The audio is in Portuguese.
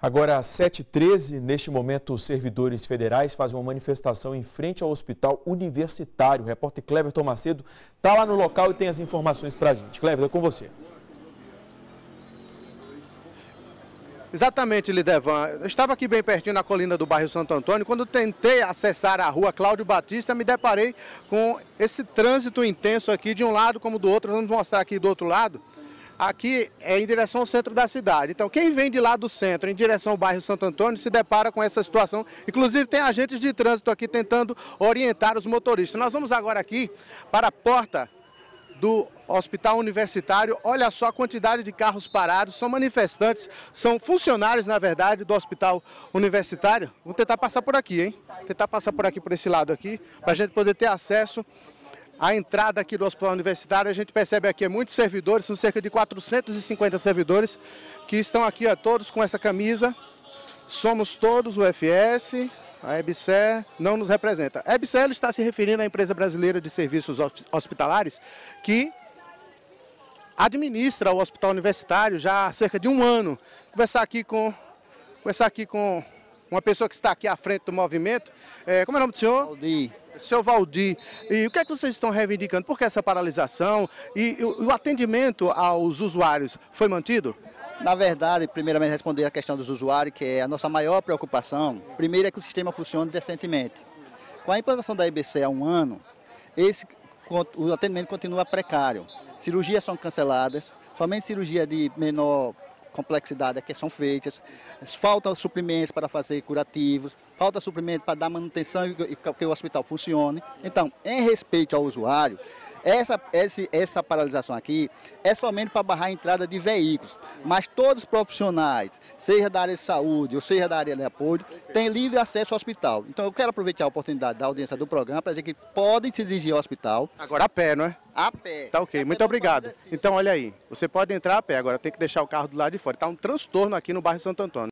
Agora, às 7h13, neste momento, os servidores federais fazem uma manifestação em frente ao Hospital Universitário. O repórter Cleverton Macedo está lá no local e tem as informações para a gente. Cleverton, é com você. Exatamente, Lidevan. Eu estava aqui bem pertinho na colina do bairro Santo Antônio. Quando tentei acessar a rua Cláudio Batista, me deparei com esse trânsito intenso aqui, de um lado como do outro. Vamos mostrar aqui do outro lado aqui é em direção ao centro da cidade. Então, quem vem de lá do centro, em direção ao bairro Santo Antônio, se depara com essa situação. Inclusive, tem agentes de trânsito aqui tentando orientar os motoristas. Nós vamos agora aqui para a porta do Hospital Universitário. Olha só a quantidade de carros parados, são manifestantes, são funcionários, na verdade, do Hospital Universitário. Vou tentar passar por aqui, hein? Tentar passar por aqui, por esse lado aqui, para a gente poder ter acesso a entrada aqui do Hospital Universitário, a gente percebe aqui é muitos servidores, são cerca de 450 servidores que estão aqui ó, todos com essa camisa. Somos todos o FS, a EBSER não nos representa. A EBSER está se referindo à empresa brasileira de serviços hospitalares que administra o Hospital Universitário já há cerca de um ano. Conversar aqui com, conversar aqui com uma pessoa que está aqui à frente do movimento. É, como é o nome do senhor? Valdir. Seu Valdir, e o que é que vocês estão reivindicando? Por que essa paralisação? E, e o atendimento aos usuários foi mantido? Na verdade, primeiramente responder a questão dos usuários, que é a nossa maior preocupação. Primeiro é que o sistema funcione decentemente. Com a implantação da IBC há um ano, esse, o atendimento continua precário. Cirurgias são canceladas, somente cirurgia de menor complexidade que são feitas, faltam suprimentos para fazer curativos, falta suprimento para dar manutenção e que o hospital funcione. Então, em respeito ao usuário, essa, essa, essa paralisação aqui é somente para barrar a entrada de veículos, mas todos os profissionais, seja da área de saúde ou seja da área de apoio, têm livre acesso ao hospital. Então eu quero aproveitar a oportunidade da audiência do programa para dizer que podem se dirigir ao hospital. Agora a pé, não é? A pé. Tá ok, muito obrigado. Então olha aí, você pode entrar a pé, agora tem que deixar o carro do lado de fora. Está um transtorno aqui no bairro Santo Antônio.